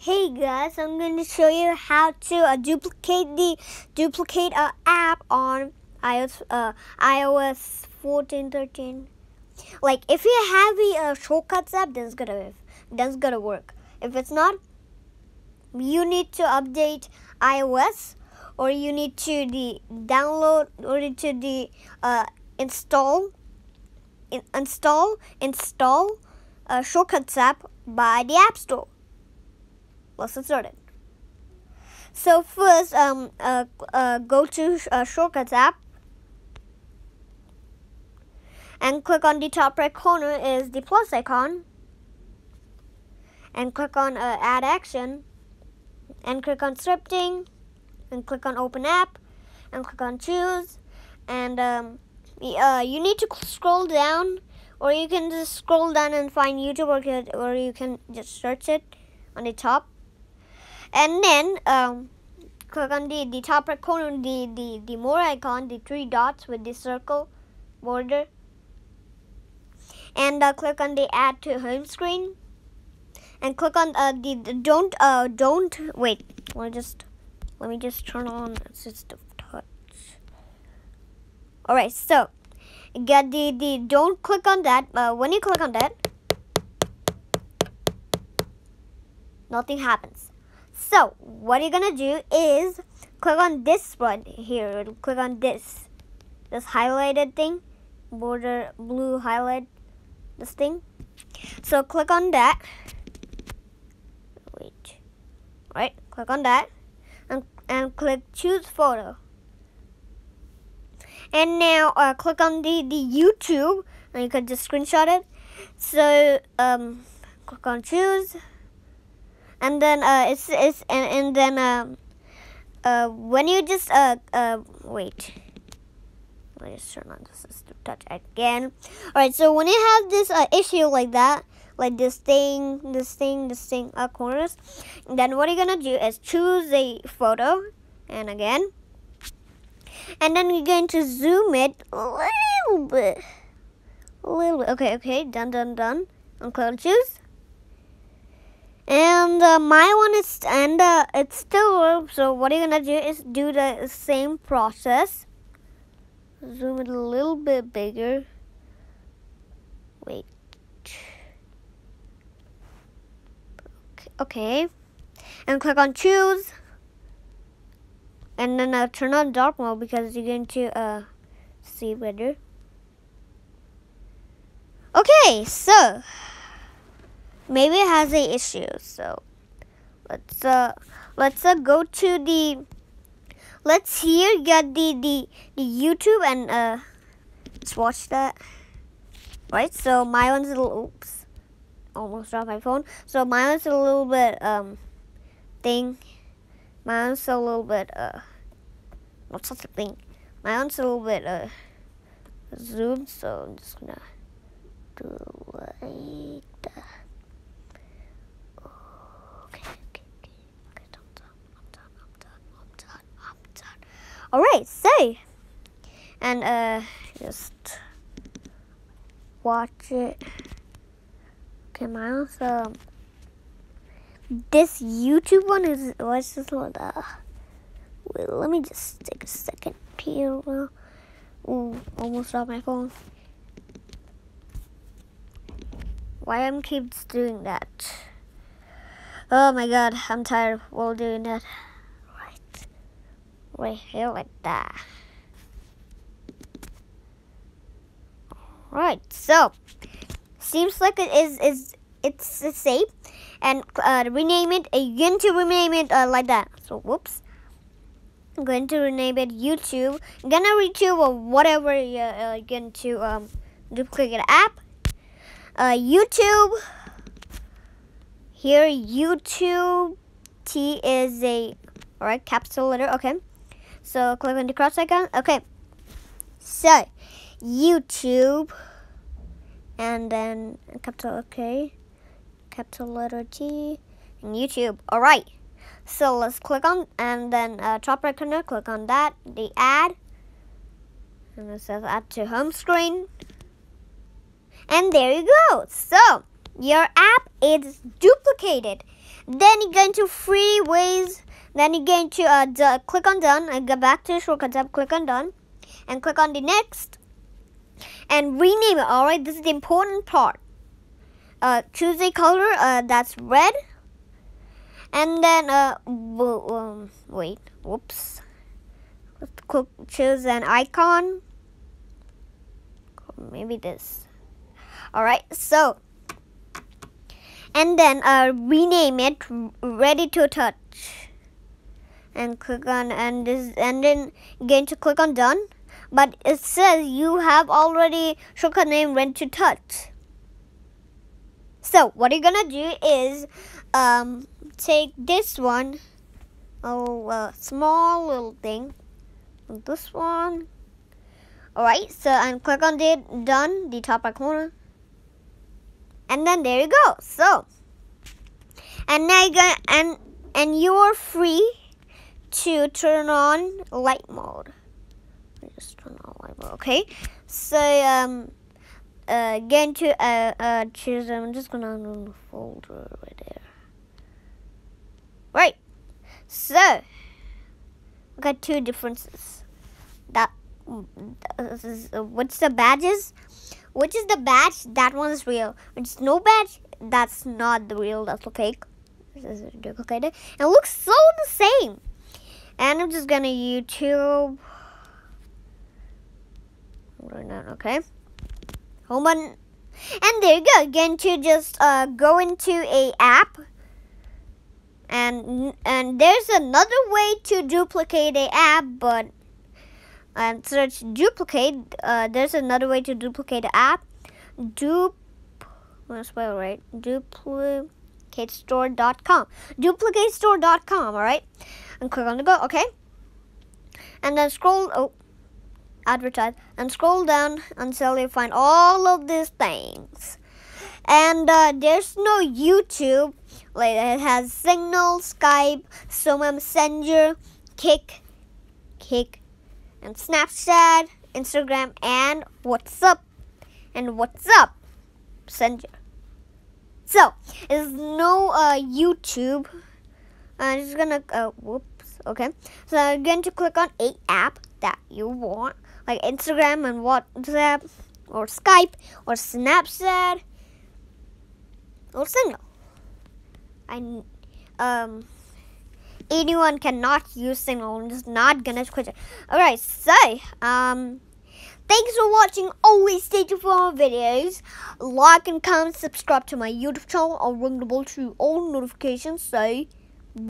Hey guys, I'm going to show you how to uh, duplicate the duplicate uh, app on iOS uh, iOS 14, 13. Like if you have the uh, shortcuts app, that's gonna that's gonna work. If it's not, you need to update iOS, or you need to the download or need to the uh, install in, install install uh, shortcuts app by the App Store let's get started. So first, um, uh, uh, go to uh, Shortcuts app and click on the top right corner is the plus icon and click on uh, Add Action and click on Scripting and click on Open App and click on Choose and um, uh, you need to scroll down or you can just scroll down and find YouTube or, or you can just search it on the top and then um, click on the, the top right corner the, the, the more icon the three dots with the circle border. And uh, click on the add to home screen. And click on uh, the, the don't uh, don't wait let me just let me just turn on assistive touch. All right so get the the don't click on that uh, when you click on that nothing happens so what you're gonna do is click on this one here. Click on this, this highlighted thing, border blue highlight, this thing. So click on that. Wait, right? Click on that, and and click choose photo. And now uh, click on the the YouTube, and you can just screenshot it. So um, click on choose and then uh, it's it's and, and then um, uh, when you just uh, uh, wait. Let me just turn on assistive touch again. All right so when you have this uh, issue like that like this thing this thing this thing uh, corners then what you're gonna do is choose a photo and again. And then you're going to zoom it a little bit. A little bit. Okay okay done done done. And click choose and uh, my one is and uh, it's still works so what you're gonna do is do the same process. Zoom it a little bit bigger. Wait. Okay. And click on choose. And then uh, turn on dark mode because you're going to uh, see better. Okay so maybe it has an issue. So let's uh let's uh, go to the let's here get the the, the YouTube and uh let's watch that. Right, so my one's a little oops. Almost dropped my phone. So my one's a little bit um thing. My one's a little bit uh not such a thing. My one's a little bit uh zoomed, so I'm just gonna do like that. All right, so and uh, just watch it. Okay, Miles. Um, this YouTube one is what's this one? Uh, wait, let me just take a second here. Ooh, almost off my phone. Why am keeps doing that? Oh my god, I'm tired of while doing that right here like that. Right, so seems like it is is it's the same and uh, rename it. again to rename it uh, like that. So whoops. I'm going to rename it YouTube. I'm gonna YouTube or whatever you're uh, going to um, duplicate app. Uh, YouTube. Here, YouTube. T is a all right capital letter. Okay. So click on the cross icon. Okay. So YouTube and then capital OK, capital letter T, and YouTube. All right. So let's click on and then uh, top right corner, click on that, the add, and it says add to home screen. And there you go. So your app is duplicated. Then you go into free ways. Then you go into uh, click on done and go back to the shortcut tab. Click on done and click on the next and rename it. All right, this is the important part. Uh, choose a color uh, that's red, and then uh, um, wait, whoops. Click, choose an icon. Maybe this. All right, so and then uh, rename it ready to touch and click on and this and then again to click on done. But it says you have already shortcut name ready to touch. So what you're gonna do is um, take this one oh uh, small little thing this one. Alright so and click on the done the top right corner. And then there you go. So and now you go and and you're free to turn on light mode just turn on light mode okay so um uh get into uh uh choose i'm just gonna on the folder right there right so we got two differences that uh, what's the badges which is the badge? That one is real. Which is no badge? That's not the real. That's fake. This is duplicated. And it looks so the same. And I'm just gonna YouTube. Okay. Home button. And there you go. Again, to just uh, go into a app. And and there's another way to duplicate a app, but and search duplicate. Uh, there's another way to duplicate the app. Dup, I'm spell right. Duplicatestore.com. Duplicatestore.com. All right, and click on the go. Okay, and then scroll. Oh, advertise and scroll down until you find all of these things. And uh, there's no YouTube. Like it has Signal, Skype, Soma Messenger, Kik, Kik, and Snapchat, Instagram, and WhatsApp. And WhatsApp Messenger. So, there's no uh, YouTube. I'm just gonna, uh, whoops, okay. So I'm going to click on a app that you want, like Instagram and WhatsApp, or Skype, or Snapchat, or Signal. I, um, anyone cannot use Signal. I'm just not gonna quit it. Alright, so um thanks for watching. Always stay tuned for more videos. Like and comment, subscribe to my YouTube channel. I'll ring the bell to all notifications. So